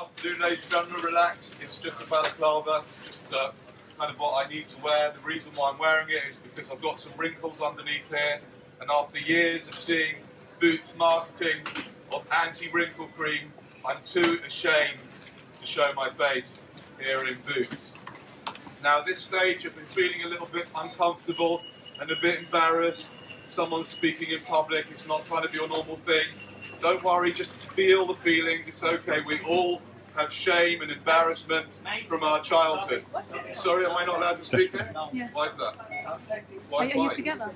afternoon, ladies and gentlemen. Relax. It's just a balaclava. It's just uh, kind of what I need to wear. The reason why I'm wearing it is because I've got some wrinkles underneath here, and after years of seeing Boots marketing of anti-wrinkle cream, I'm too ashamed to show my face here in Boots. Now, at this stage, I've been feeling a little bit uncomfortable and a bit embarrassed. Someone's speaking in public. It's not kind of be your normal thing. Don't worry, just feel the feelings. It's okay. We all have shame and embarrassment from our childhood. Sorry, am I not allowed to speak here? Yeah. Why is that? Are, Why, are you together?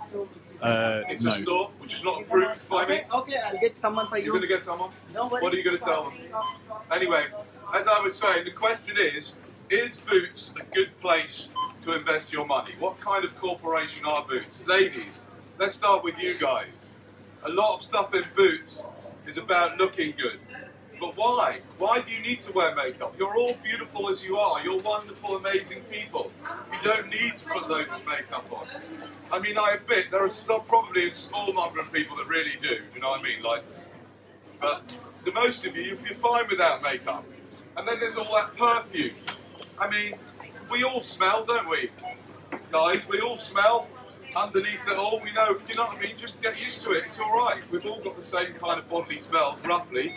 Uh, It's no. a store which is not approved by me. Okay, okay, I'll get someone for you. You're going to get someone? No. What are you going to tell them? Anyway, as I was saying, the question is, is Boots a good place to invest your money? What kind of corporation are Boots? Ladies, let's start with you guys. A lot of stuff in Boots is about looking good. But why? Why do you need to wear makeup? You're all beautiful as you are. You're wonderful, amazing people. You don't need to put loads of makeup on. I mean, I admit there are some, probably a small number of people that really do. You know what I mean? Like, but the most of you, you're fine without makeup. And then there's all that perfume. I mean, we all smell, don't we? Guys, we all smell. Underneath it all, we know, you know what I mean? Just get used to it, it's alright. We've all got the same kind of bodily smells, roughly.